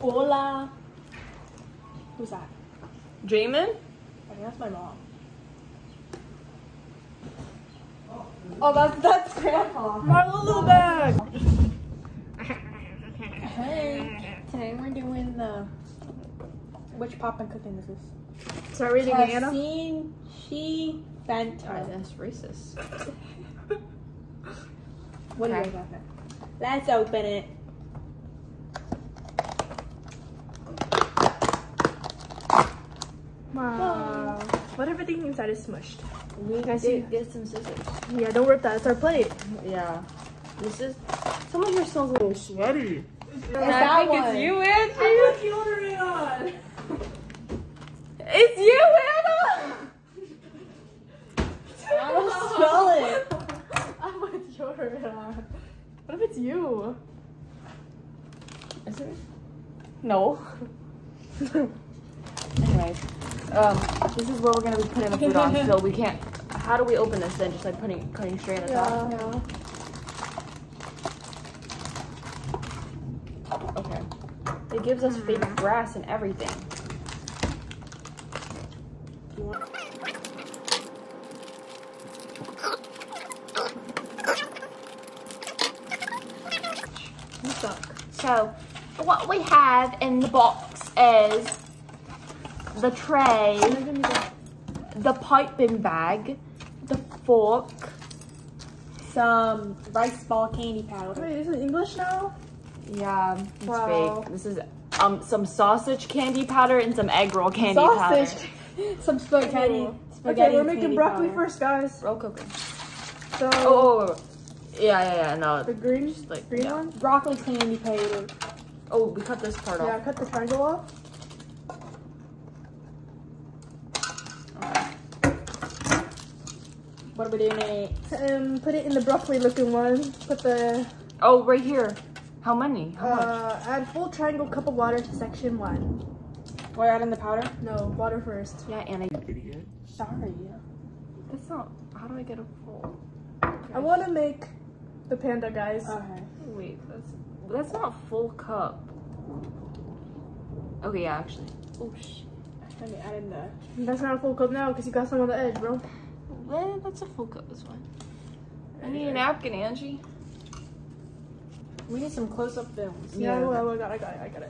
Hola. Who's that? Jamin? I think that's my mom. Oh, that's that's grandpa. My little bag. Hey, today we're doing the which Popin' Cookin' this is. Start reading it, Anna. Cassine, she, Fanta. Oh, that's racist. What do you Okay. guys have there? Let's open it. Wow. What everything inside is smushed. We Can I see? did get some scissors. Yeah, don't rip that. It's our plate. Yeah. This is. Someone here smells a little sweaty. that I think one. it's you, Angie. put deodorant on. It's you, Anna. I don't smell it. I put deodorant on. What if it's you? Is it? No. Anyways, um, this is where we're gonna be putting the food on, so we can't. How do we open this then? Just like putting, cutting straight at the top. Yeah. Okay. It gives us fake grass and everything. So, what we have in the box is the tray, the piping bag, the fork. Some rice ball candy powder. Wait, is it English now? Yeah, it's Wow. fake. This is um some sausage candy powder and some egg roll candy Sausage. powder. Some spaghetti. Cool. Spaghetti Okay, we're making candy broccoli powder. first, guys. Roll cooking. So, Oh, oh, oh, yeah, yeah, yeah. No. the green, like, green yeah. one. Broccoli candy powder. Oh, we cut this part Yeah, off. Yeah, cut the triangle off. What are we doing next? Um, put it in the broccoli-looking one. Put the Oh, right here. How many? How much? uh, add full triangle cup of water to section one. We're adding the powder. No, water first. Yeah, Anna. Idiot. Sorry. That's not. How do I get a full? I want to make the panda, guys. Okay. Wait, that's that's not full cup. Okay, yeah, actually. Oh sh. Let me add in the. That's not a full cup now because you got some on the edge, bro. Well, that's a full cup. That's fine. I need a napkin, Angie. We need some close-up films. Yeah, Yeah. well, I got it, I got it, I got it.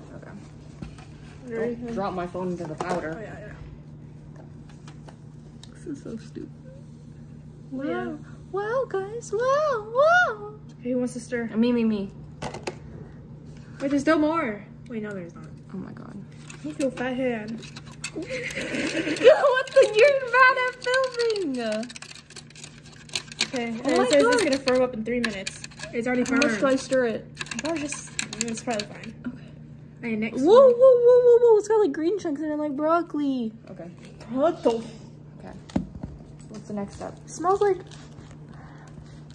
Okay. Don't oh, drop my phone into the powder. Oh, yeah, yeah. This is so stupid. Wow. Yeah. Wow, guys. Wow. Wow. Okay, who wants to stir? Me, me, me. Wait, there's still more. Wait, no, there's not. Oh my god. You feel fat hand. What's the you're bad at filming? Okay, Oh it my says God. it's gonna firm up in three minutes. It's already How much do I stir it? Probably just, it's probably fine. Okay. Okay, next Whoa, whoa, one. whoa, whoa, whoa! It's got like green chunks in it, like broccoli. Okay. What the? Okay. What's the next step? smells like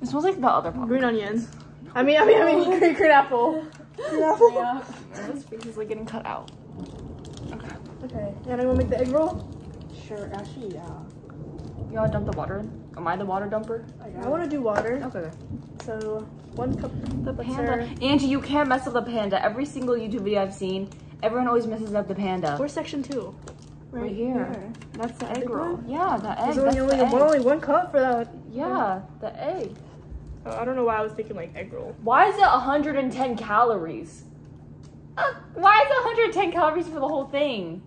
It smells like the other pumpkin. green onion. I mean, I mean, I mean, green, green apple. Green apple. Yeah. This face is like getting cut out. Okay. Okay, and I'm gonna make the egg roll. Sure. Actually, yeah. You wanna dump the water in? Am I the water dumper? I I want to do water. Okay. So one cup. The panda. stir. Angie, you can't mess up the panda. Every single YouTube video I've seen, everyone always messes up the panda. Where's section two? Right here. That's the egg roll. one? Yeah, the egg. There's only, the only, egg. only one cup for that. Yeah, the egg. Oh, I don't know why I was thinking like egg roll. Why is it 110 calories? Uh, why is it 110 calories for the whole thing?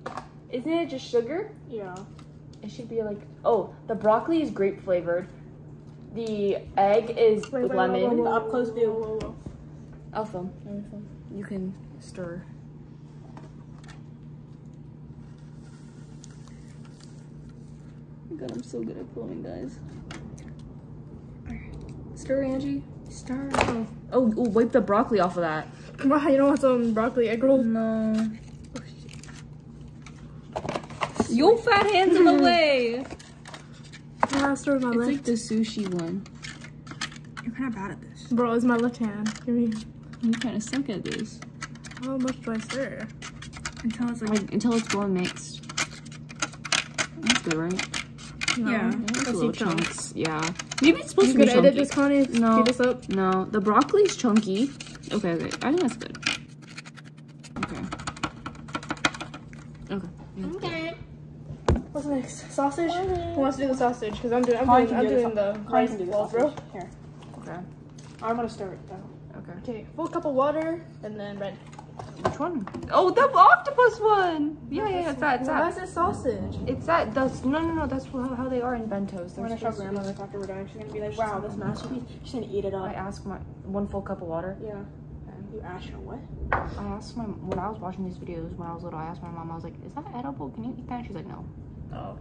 Isn't it just sugar? Yeah. It should be like, oh, the broccoli is grape flavored. The egg is Wait, wait, wait, lemon. whoa, whoa, The whoa, up close view. whoa, whoa, whoa. Alpha, you can stir. Oh god, I'm so good at filming, guys. Stir, Angie. Stir. Oh, oh, ooh, wipe the broccoli off of that. Wow, you don't want some um, broccoli egg roll? No. Oh, Your fat hands in the way. Yeah, stir with my It's left. like the sushi one. You're kind of bad at this. Bro, it's my left hand. Give me. You kind of suck at this. How much do I stir? Until it's like. Like, until it's well mixed. That's good, right? No. Yeah. That's I little chunks. chunks. Yeah. Maybe it's supposed You to be could chunky. edit this, Connie. No. Speed this up. No, the broccoli's chunky. Okay, okay. I think that's good. Okay. Okay. Okay. What's next? Sausage? Who wants to do the sausage? Because I'm doing, I'm doing, I'm doing the, the rice do the balls, bro. Here. Okay. I'm gonna stir it though. Okay. Okay. Full cup of water and then bread. Which one? Oh, the octopus one. Yeah, yeah, yeah. It's that. It's Why that. is it sausage? It's that. That's no, no, no. That's how, how they are in bentos. We're They're gonna show supposed to be- grandma this after we're done. She's gonna be like, wow, this masterpiece. She's gonna eat it all. I up. asked my one full cup of water. Yeah. You asked her what? I asked my when I was watching these videos when I was little. I asked my mom. I was like, "Is that edible? Can you eat that?" And she's like, "No." Oh.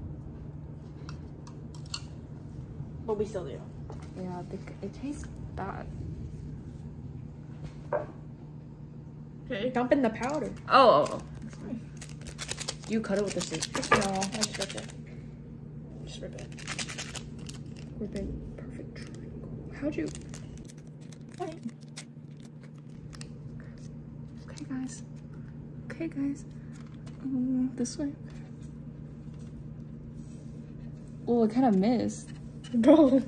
But we still do. Yeah, I it tastes bad. Okay. Dump in the powder. Oh, oh, oh. You cut it with the stick. No, I just ripped it. Just rip it. Rip it. Perfect triangle. How'd you? Okay, guys. Okay, guys. Mm, this way. Oh, I kind of missed. Bro.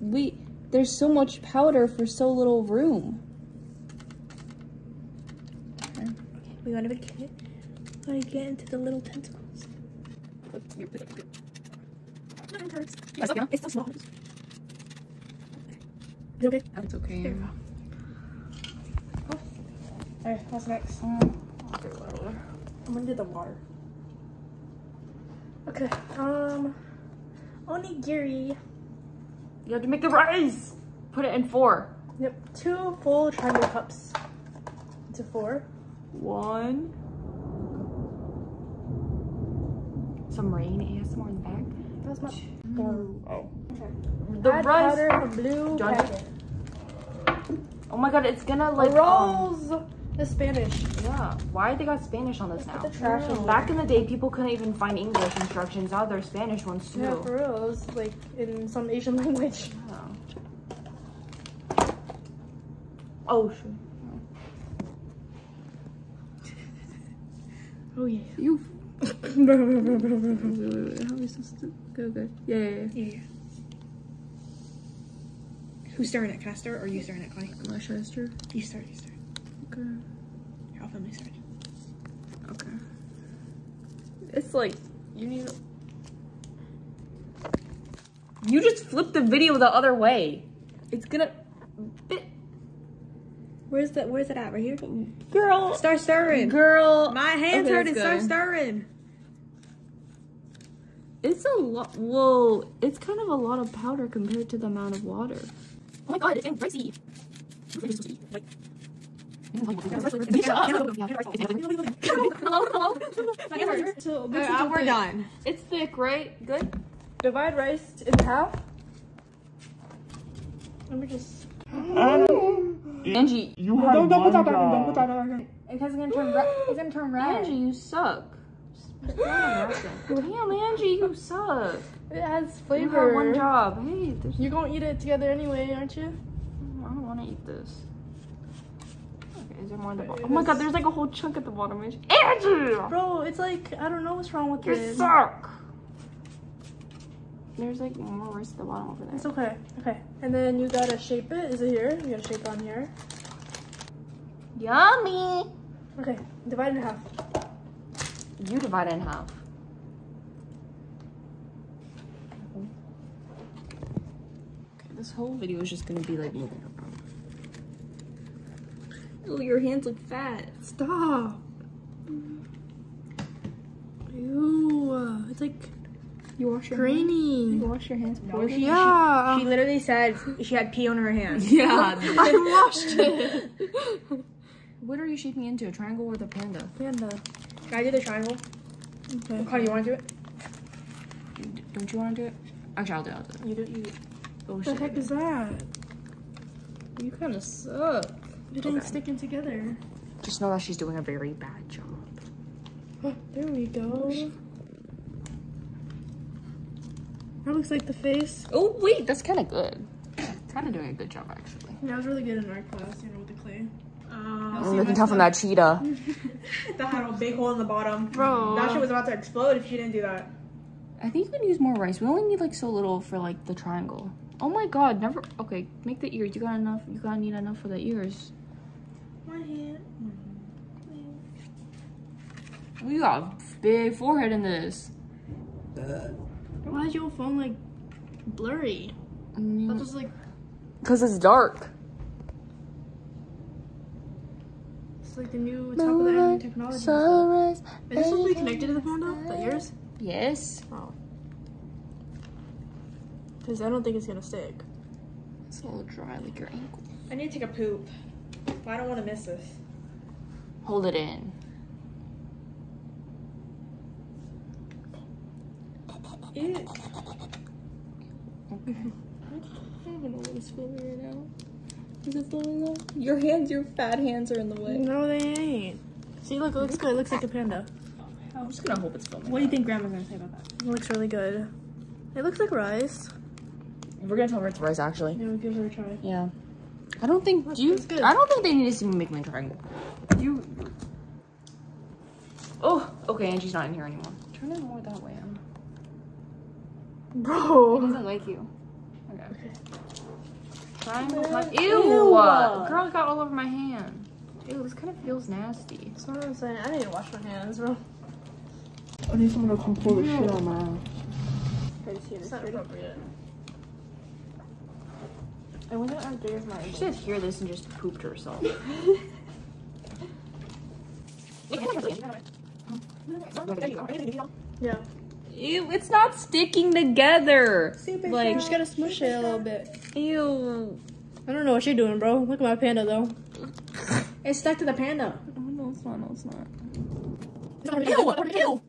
Wait, there's so much powder for so little room. We want to get like get into the little tentacles. It's so small. Is it okay? That's okay. Here. Alright, what's next? Um, I'm gonna do the water. Okay. Um. Onigiri. you have to make the rice. Put it in four. Yep. Two full triangle cups. Into four. One. Some rain ASMR in the back. That was much. Oh. Okay. The Add rice. powder from blue Johnny? packet. Oh my god, it's gonna like. um, Rolls. The Spanish. yeah. Why they got Spanish on this now? The trash in Back in the day, people couldn't even find English instructions. Now there's Spanish ones too. Yeah, for real. It was like in some Asian language. Yeah. Oh, sure. Oh yeah. You. yeah. Wait, wait, wait. How are we supposed to go? Good. Yeah, yeah, yeah. Yeah. Who's starting it? Can I start or are you starting it, Connie? My sister. You start, you start. Okay. Here, I'll film you start. Okay. It's like you need. You just flipped the video the other way. It's gonna. Bit. Where's the where's it at? Right here? Girl. Start stirring. Girl. My hands Okay, hurting. let's Start stirring. It's a lot. Whoa. It's kind of a lot of powder compared to the amount of water. Oh my god, it's getting spicy. So Alright, uh, we're done. It's thick, right? Good. divide rice in half. Let me just. Angie, you Don't, don't put that back in. Don't put that back in. It's gonna turn red. It's gonna turn red. Angie, you suck. Just throw it on napkin. Damn, Angie, you suck. It has flavor. You flavor. have one job. Hey, there's, You're gonna eat it together anyway, aren't you? I don't want to eat this. Okay, is there more at the bottom? Oh my god, there's like a whole chunk at the bottom. Angie, Angie! Bro, it's like I don't know what's wrong with you it. suck. There's like more rice at the bottom over there. It's okay. Okay. And then you gotta shape it. Is it here? You gotta shape on here. Yummy. Okay. Divide in half. You divide in half. Okay, this whole video is just gonna be like moving around. Oh, your hands look fat. Stop. Ew. It's like You wash your grainy. You wash your hands before. she- Yeah. She literally said she had pee on her hands. Yeah. I washed it. what are you shaping into? A triangle or the panda? Panda. Can I do the triangle? Okay. Connie, you want to do it? Don't you want to do it? Actually, I'll do it. I'll do it. You do. You do. Oh What the heck is that? You kind of suck. Ain't Okay. sticking together. Just know that she's doing a very bad job. Oh, there we go. Oh, That looks like the face. Oh wait, that's kind of good. Kind of doing a good job actually. Yeah, I was really good in art class, you know, with the clay. Um, you can tell from that cheetah. that had a big hole in the bottom. Bro. That shit was about to explode if she didn't do that. I think you can use more rice. We only need like so little for like the triangle. Oh my god, never. Okay, make the ears. You got enough. You gotta need enough for the ears. My hand. We got a big forehead in this. Why is your phone like blurry? Mm. That was like Cause it's dark. it's like the new top of the end technology. Sunrise. Is this supposed to be connected to the phone though? That yours? Yes. Oh. Because I don't think it's gonna stick. It's a little dry, like your ankle. I need to take a poop. I don't want to miss this. Hold it in. Ew. I don't know what it's filming right now. Is it filming though? Your hands, your fat hands are in the way. No, they ain't. See, look, it looks good. It looks like a panda. I'm just gonna hope it's filming. What do you think Grandma's gonna say about that? It looks really good. It looks like rice. We're gonna tell her it's rice actually. Yeah, we'll give it a try. Yeah. I don't think do you good. I don't think they need to see me make my triangle. Do you Oh, okay, and she's not in here anymore. Turn it more that way. Em. He doesn't like you. Okay. Triangle punch. Ew! Girl it got all over my hand. Ew, this kind of feels nasty. That's what I'm saying. I need to wash my hands, bro. I need someone to come pull the shit on my ass. It's not appropriate. I wonder how big is my She said hear this and just pooped herself. Yeah. Ew, it's not sticking together. Like, you just gotta smush it a little bit. Ew. I don't know what you're doing, bro. Look at my panda, though. It's stuck to the panda. Oh, no, it's not. No, it's not. Ew!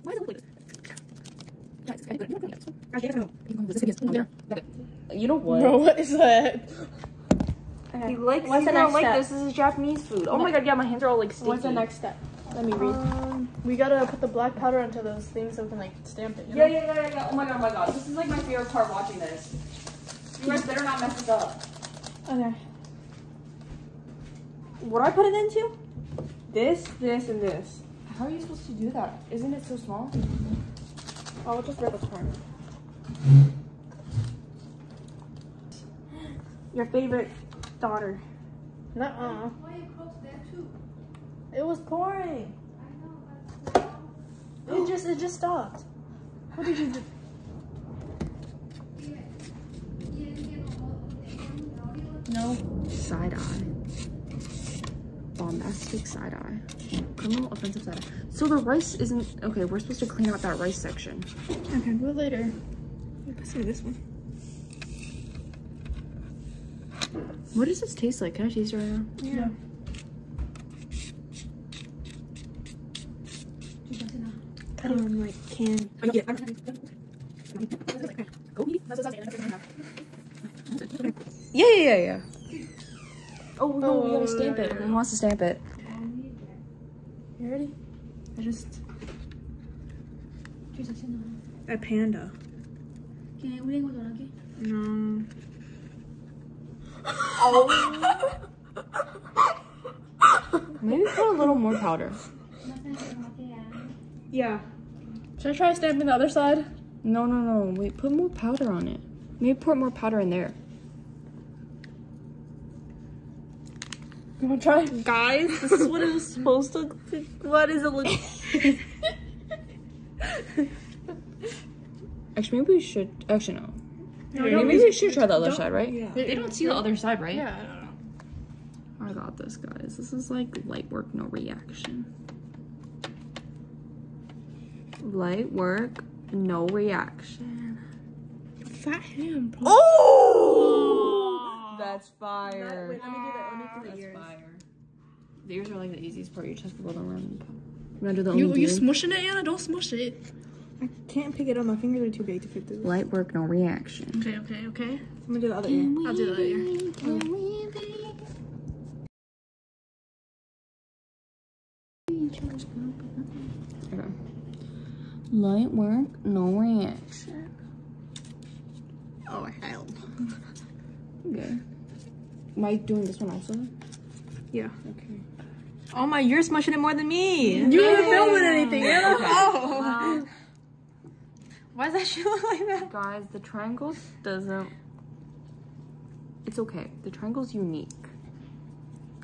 You know what? Bro, what is that? He likes. What's he the don't next like step? this. This is Japanese food. Oh my god, yeah, my hands are all like sticky. What's the next step? Let me read. Um, we gotta put the black powder onto those things so we can, like, stamp it, you know? Yeah, yeah, yeah, yeah. Oh my god, oh my god. This is like my favorite part watching this. You guys better not mess this up. Okay. What do I put it into? This, this, and this. How are you supposed to do that? Isn't it so small? Oh, I'll just rip a part. Your favorite daughter. Nuh-uh. It was pouring. It just, it just stopped. What did you do? No. Side eye. Bombastic side eye. Criminal offensive side eye. So the rice isn't okay. We're supposed to clean out that rice section. Okay, do it later. Let's see this one. What does this taste like? Can I taste it right now? Yeah. Cut it on like can. Yeah, yeah, yeah, yeah. Oh no, we Oh, gotta stamp it. Who wants to stamp it? You ready? I just. A panda. No. Oh. Maybe put a little more powder. Yeah. Should I try stamping the other side? No, no, no. Wait, put more powder on it. Maybe put more powder in there. You wanna try? Guys, this is what it was supposed to. What is it look? actually, maybe we should. Actually, no. maybe we should try the other side, right? Yeah. They don't see the other side, right? Yeah, I don't know. I got this, guys. This is like light work, no reaction. Light work, no reaction. Fat hand, bro. Oh! That's fire. Wait, let me do that. Let me do the That's ears. fire. The ears are like the easiest part. You just have to go around. You wanna do the You, you smushing it, Anna? Don't smush it. I can't pick it up. My fingers are too big to fit through. this. Light work, no reaction. Okay, okay, okay. I'm gonna do the other ear. I'll do that later. Okay. Light work, no reaction. Oh, hell. Okay. Am I doing this one also? Yeah. Okay. Oh my, you're smushing it more than me. You weren't filming anything, Anna. Oh. Why does that shit look like that? Guys, the triangle doesn't. It's okay. The triangle's unique.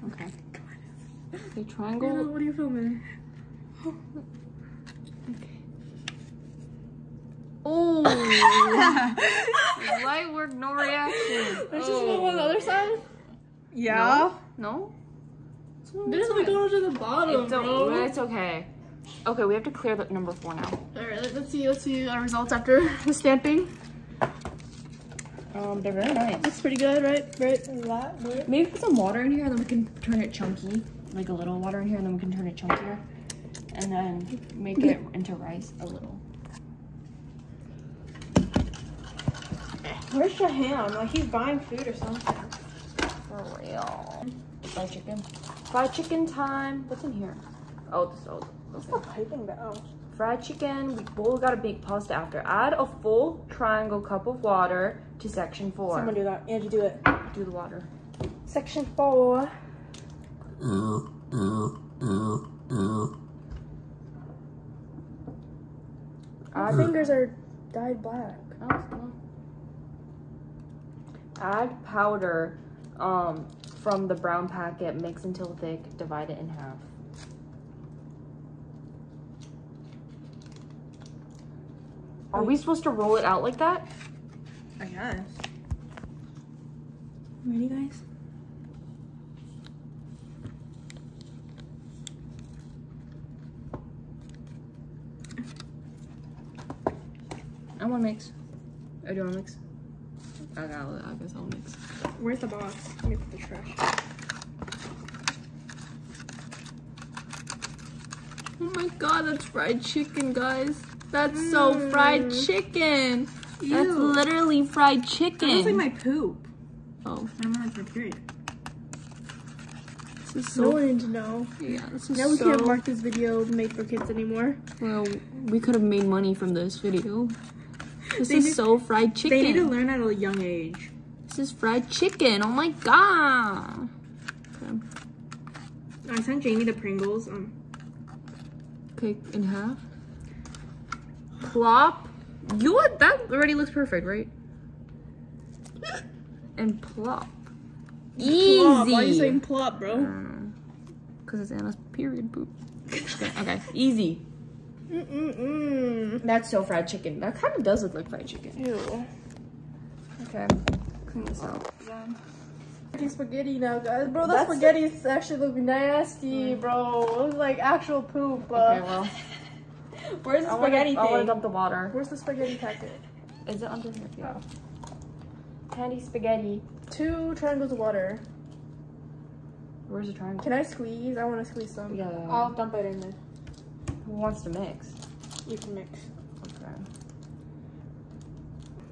Okay. The Anna, triangle. what are you filming? light work, no reaction. There's just one on the other side. Yeah. No? This is going to the bottom, It's, bro. it's okay. Okay, we have to clear the number four now. Alright, let- let's see. Let's see our results after the stamping. Um, they're very nice. Looks pretty good, right? Right. A lot, right? Maybe put some water in here and then we can turn it chunky. Like a little water in here and then we can turn it chunkier. And then make it into rice a little. Where's Shahan? Like he's buying food or something. For real. Fried chicken. Fried chicken time. What's in here? Oh, this oh, What's the piping though? Fried chicken. We both gotta make pasta after. Add a full triangle cup of water to section four. Someone do that. Angie, do it. do the water. Section four. My mm. Add, fingers are dyed black. oh, come. Add powder um, from the brown packet. Mix until thick. Divide it in half. Are we supposed to roll it out like that? I guess. Ready, guys? I want to mix. Oh, do you want to mix? I got. I guess I'll mix. Where's the box? Let me put the trash. Oh my god, that's fried chicken, guys. That's so mm. fried chicken. That's literally fried chicken. That looks like my poop. oh, I'm on my period. this is No so. one to know. yeah, this is Now we so. can't mark this video made for kids anymore. Well, we could have made money from this video. This They is need- so fried chicken. They need to learn at a young age. This is fried chicken. Oh my god. Okay. I sent Jamie the Pringles. Um, Okay, in half. Plop. You what? That already looks perfect, right? And plop. Easy. plop. Why are you saying plop, bro? Because it's Anna's period poop. okay, okay, easy. Mm-mm-mm. That's so fried chicken. That kind of does look like fried chicken. Ew. Okay, clean this out. Making spaghetti now, guys. Bro, that That's- spaghetti actually look nasty, bro. It looks like actual poop. Uh, Okay, well, where's the I want spaghetti to I want to dump the water. Where's the spaghetti packet? Is it under here? Yeah. Candy spaghetti. Two triangles of water. Where's the triangle? Can I squeeze? I want to squeeze some. Yeah. I'll dump it in there. Who wants to mix? You can mix. Okay.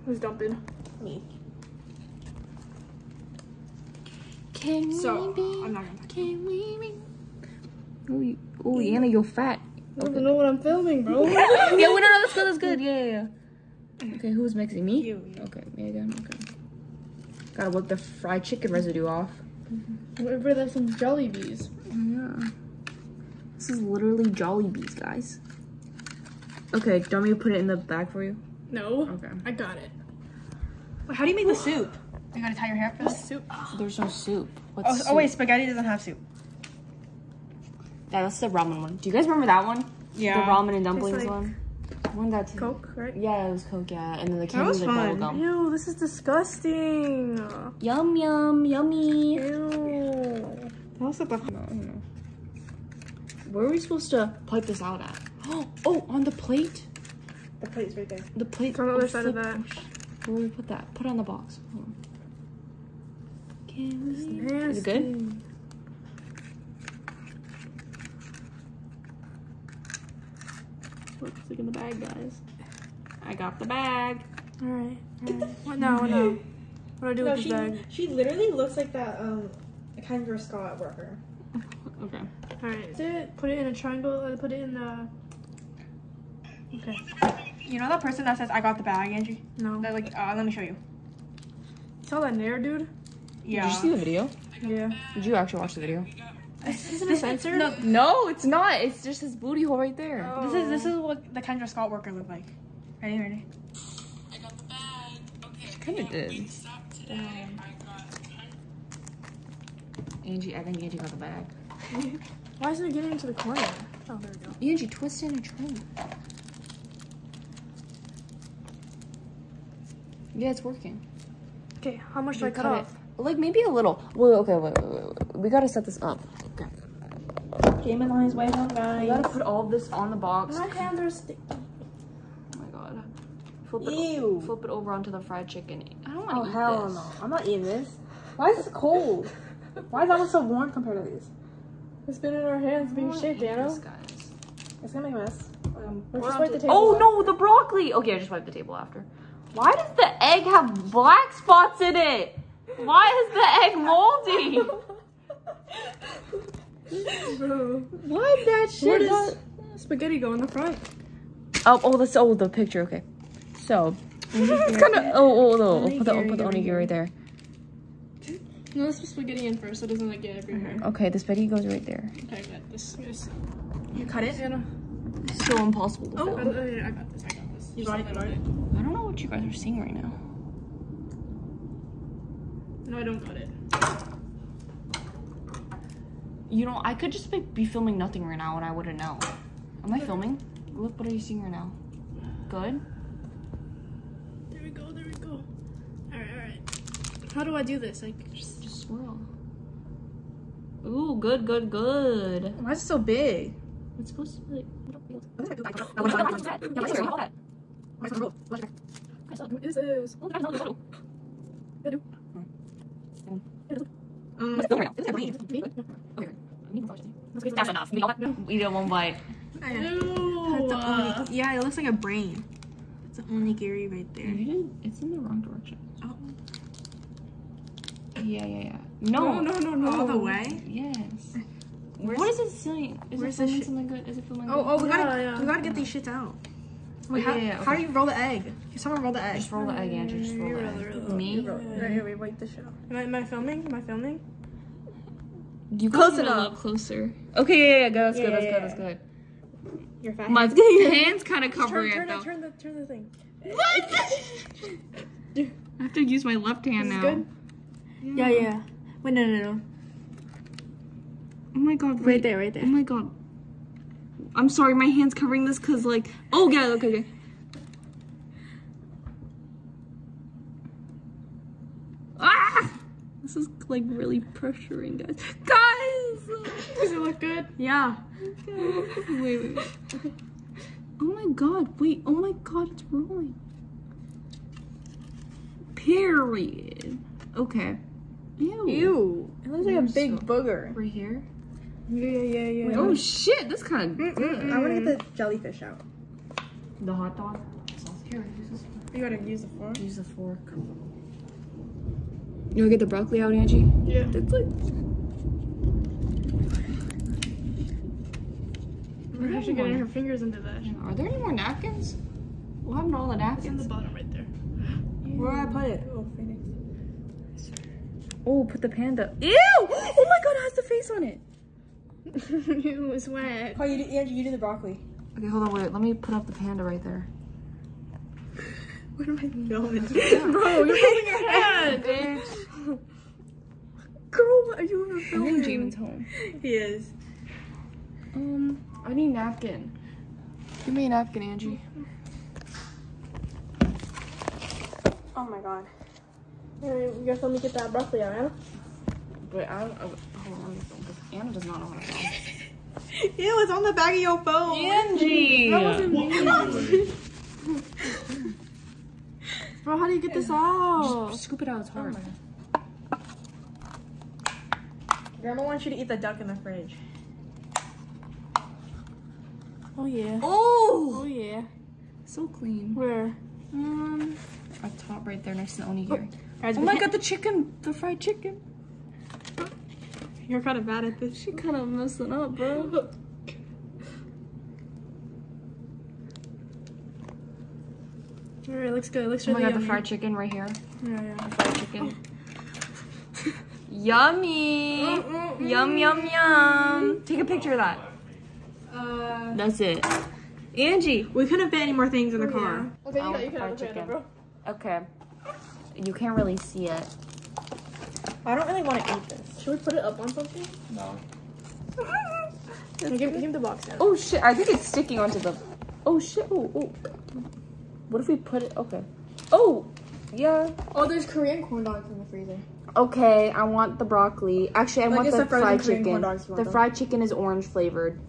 Who's dumping? Me. Can So, we be? I'm not gonna. Can we be? Ooh, you- ooh, Anna, you're fat. I don't even know what I'm filming, bro. yeah, wait, no, no, that's good, that's good. Yeah, yeah, yeah. Okay, who's mixing? Me? You, you. Okay, me again. Okay. Gotta work the fried chicken residue off. Whatever, there's some Jollibees. Yeah. This is literally Jollibees, guys. Okay, do you want me to put it in the bag for you? No. Okay. I got it. Wait, how do you make the soup? You gotta tie your hair for this? Soup. There's no soup. What's Oh, oh soup? oh wait, spaghetti doesn't have soup. Yeah, that's the ramen one. Do you guys remember that one? Yeah. The ramen and dumplings like one. One that too. Coke, right? Yeah, it was Coke. Yeah, and then the candy was was like fun. bubblegum. Ew, this is disgusting. Yum yum yummy. Ew. That was like the Where are we supposed to pipe this out at? Oh, on the plate. the plate's right there. The plate. It's on the oh, other side of that. oh, Where do we put that? Put it on the box. Hold on. Can we? Is it good? What's in the bag, guys? I got the bag. All right. What now? What? What do I do No, with she, bag? she literally looks like that um Kendra Scott worker. Okay. All right. That's it. Put it in a triangle and put it in the. Okay. You know that person that says I got the bag, Angie? No. That like uh, let me show you. Saw that nair, dude? Yeah. Did you see the video? Yeah. Did you actually watch the video? Isn't it censored? No, No, it's not. It's just his booty hole right there. this is this is what the Kendra Scott worker looked like. Ready, ready. I got the bag. Okay. She kind of did. Angie, I think Angie got the bag. Why isn't it getting into the corner? Oh, there we go. Angie, twist in a train. Yeah, it's working. Okay, how much do I cut, cut off? it. Like maybe a little. Wait, okay, wait, wait, wait, wait. We gotta set this up. Okay. Game is on his way home, We guys. gotta put all of this on the box. My hands are sticky. Oh my god. Flip it, Ew. flip it over onto the fried chicken. I don't Oh want to eat this. Oh, hell no! I'm not eating this. Why is this cold? Why is that one so warm compared to these? It's been in our hands being don't shit, this, Dano. guys. It's gonna make a mess. Um, We're just wipe the table. Oh off. no, the broccoli. Okay, I just wiped the table after. Why does the egg have black spots in it? Why is the egg moldy? Why that shit? Where not- does spaghetti go in the front? Oh, oh, that's oh the picture. Okay, so it's kind of oh oh no. Put the oh, put the Onigiri, onigiri right there. No, let's put spaghetti in first so it doesn't like get everywhere. Okay, the spaghetti goes right there. Okay, good. This is. You cut it? Anna. So impossible to Oh, film. Oh, I, I got this. I got this. You Just got it, you got it? I don't know what you guys are seeing right now. No, I don't got it. You know, I could just be, be filming nothing right now and I wouldn't know. Am I filming? Look, what are you seeing right now? Good. There we go. There we go. All right, all right. How do I do this? Like, just. Swirl. Ooh, good, good, good. Why is it so big? It's supposed to be like. What is this? Uh, That's enough. We did one bite. Ew. yeah, it looks like a brain. It's an onigiri right there. It's in the wrong direction. Oh. Yeah, yeah, yeah. No. No, no, no, no. All the way? Yes. Where's- what is it saying? Is where's it filming something good? Is it filming Oh, good? oh, we Yeah, gotta, yeah. we gotta get these shits out. Wait, Oh, how, yeah, yeah, how do you roll the egg? Can someone roll the egg? Just roll the egg, Andrew. Just roll You the roll it, egg. roll. Me? Roll. Right here, wait, wipe this shit out. Am I, am I filming? Am I filming? You Close it need to closer. Okay, yeah, yeah, good. That's Yeah, good. That's yeah, good. That's good. You're fat. My hands kind of cover Turn, it turn, though. the, turn the, turn the thing. What? I have to use my left hand This is now. good? Yeah, yeah. Wait, no, no, no. Oh my god. Right there, right there. Oh my god. I'm sorry, my hand's covering this because like. Oh yeah. Okay. Okay. Ah! This is like really pressuring, guys. Guys. Does it look good? Yeah. wait, wait, wait. Oh my god, wait, oh my god, it's rolling. Period. Okay. Ew. Ew. It looks like a big so- booger. Right here? Yeah, yeah, yeah. Oh shit, that's kind of I want to get the jellyfish out. The hot dog. Here, use this. You gotta use the fork. Use the fork. You wanna get the broccoli out, Angie? Yeah. It's like. We're actually getting her fingers into that. Are there any more napkins? What happened to all the It's in the bottom right there. Where do I put it? Oh, Phoenix. Oh, put the panda. Ew! Oh my god, it has the face on it. it was wet. Oh, you do, Andrew, you do the broccoli. Okay, hold on, wait. Let me put up the panda right there. What am I filming? Bro, you're holding your hand. Girl, what are you even I think filming? Jamin's home. He is. Um, I need napkin. Give me a napkin, Angie. Oh my god. Alright, you guys let me get that broccoli out, Anna? Wait, I don't. Oh, hold on, let me film because Anna does not know how to film. Ew, it's on the back of your phone. Angie! That wasn't me. Bro, how do you get this out? Just scoop it out, it's hard. Grandma wants you to eat the duck in the fridge. Oh yeah. Oh! Oh yeah. So clean. Where? Um, up top right there next to the onigiri. Guys, Oh my god, the chicken! The fried chicken. You're kind of bad at this. She kind of messing up, bro. Alright, looks good. Looks Oh my really god, the fried chicken right here. Yeah, yeah. The fried chicken. Yummy! Yum, yum, yum. Take a picture of that. Uh, That's it. Angie. We couldn't fit any more things in the car. okay, you, Oh, got, you can have the panda, chicken. bro. Okay. You can't really see it. I don't really want to eat this. Should we put it up on something? No. Give, give him the box now. Oh shit! I think it's sticking onto the. Oh shit! Oh oh. What if we put it? Okay. Oh, yeah. Oh, there's Korean corn dogs in the freezer. Okay, I want the broccoli. Actually, I Like want the the fried Korean chicken. dogs, you want The fried chicken is orange flavored.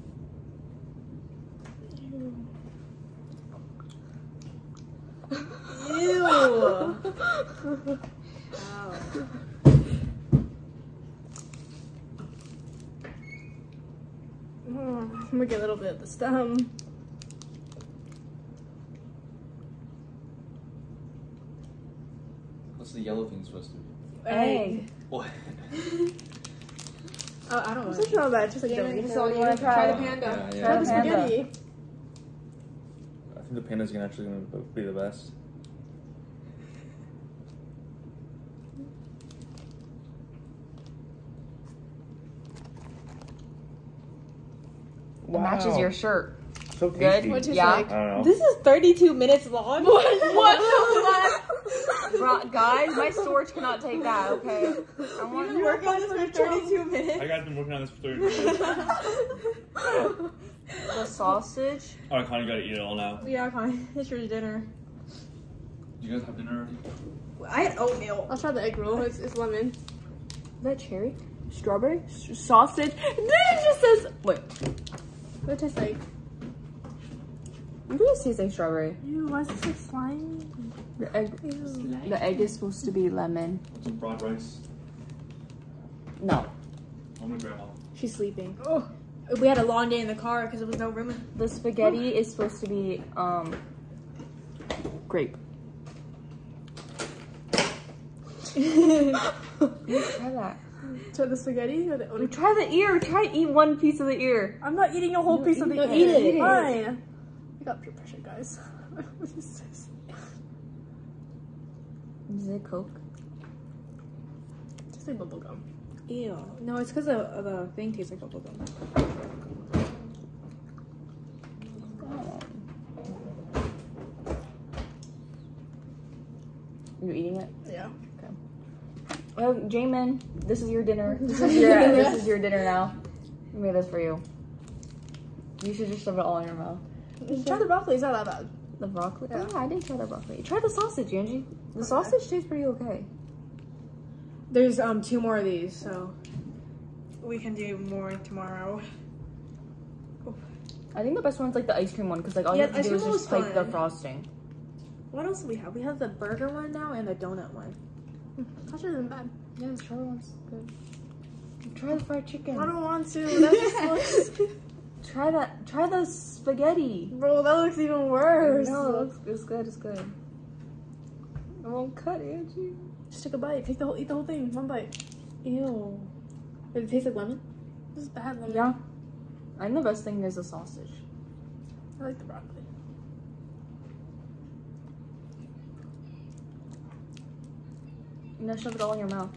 Oh, I'm gonna get a little bit of the stem. What's the yellow thing supposed to be? Egg. What? Oh, I don't know. It's not bad. Just like Jamie, jelly. this is you. wanna Try, try? the panda. Yeah, Try the spaghetti. I think the panda's gonna actually gonna be the best. It matches your shirt. So Good. tasty. What tastes Yeah. like? I don't know. This is 32 minutes long. What the Bro, guys, my storage cannot take that. Okay. I want You've been working on this for 32 minutes. I guys been working on this for 30 minutes. the sausage. oh, I kinda gotta eat it all now. Yeah, Connie, it's your dinner. You guys have dinner already? I had oatmeal. I'll try the egg roll. It's, it's lemon. Is that cherry? Strawberry? S- sausage? Then it just says. Wait. What it tastes like? You can just taste like strawberry. Ew, why is it so slimy? The egg. The egg is supposed to be lemon. Want some fried rice? No. I'm gonna grandma. She's sleeping. Oh, we had a long day in the car because there was no room. In- The spaghetti is supposed to be um grape. You try that. Try the spaghetti or the try the ear. Try eat one piece of the ear. I'm not eating a whole No, piece of the it. ear. Eat it. Fine. I got peer pressure, guys. what is this? Is it Coke? Just like bubble gum. Ew. No, it's because the, the thing tastes like bubblegum. Are you eating it? Yeah. Oh, Jamin, this is your dinner. This is your this is your dinner now. I made this for you. You should just shove it all in your mouth. Try the broccoli. It's not that bad. The broccoli? Yeah. Yeah, I did try the broccoli. Try the sausage, Angie. The sausage tastes pretty okay. There's um two more of these, so we can do more tomorrow. I think the best one's like the ice cream one because like all Yeah, you have to do ice is cream just was like the frosting. What else do we have? We have the burger one now and the donut one. Sausage isn't bad. Yeah, the strawberry one's good. Try the fried chicken. I don't want to. That just looks. Try that. Try the spaghetti. Bro, that looks even worse. No, it looks, it's good. It's good. I won't cut, Angie. Just take a bite. Take the whole. Eat the whole thing. One bite. Ew. Does it taste like lemon? This is bad lemon. Yeah. I think the best thing is the sausage. I like the broccoli. You know, shove it all in your mouth.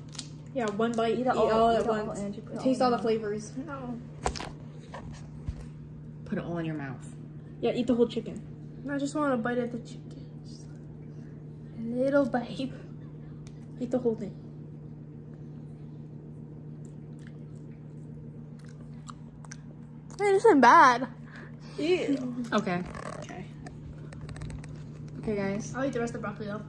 Yeah, one bite, Eat eat, all, all eat at it all, once. Angie. Taste in all the mouth. flavors. No. Put it all in your mouth. Yeah, eat the whole chicken. I just want a bite of the chicken. Just a little bite. Eat the whole thing. Hey, this isn't bad. Ew. Okay. Okay. Okay, guys. I'll eat the rest of the broccoli though.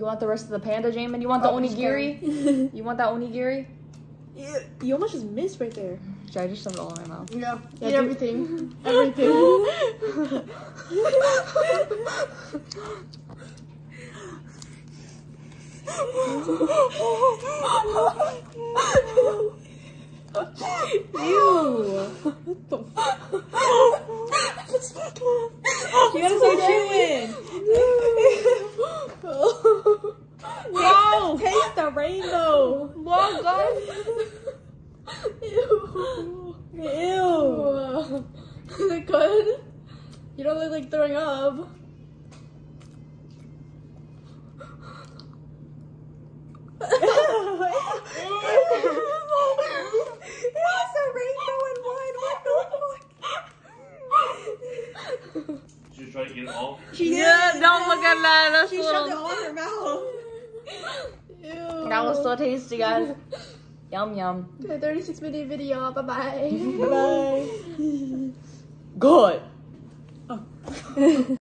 You want the rest of the panda, Jamin? You want the Oh, onigiri? you want that onigiri? Yeah. You almost just missed right there. Should I just shove it all in my mouth? Yeah. Yeah, Eat everything. everything. Ew. What the You gotta start chewing. Wow. Taste the rainbow. Wow, guys. Ew. Ew. Is it good? You don't look like throwing up. It's a rainbow and one. What the fuck? She's trying to eat it all. She Yeah, did. don't look at that. That's She little- shoved it all in her mouth. Ew. That was so tasty, guys. Yum yum. Okay, 36 minute video. Bye bye. Bye. Good.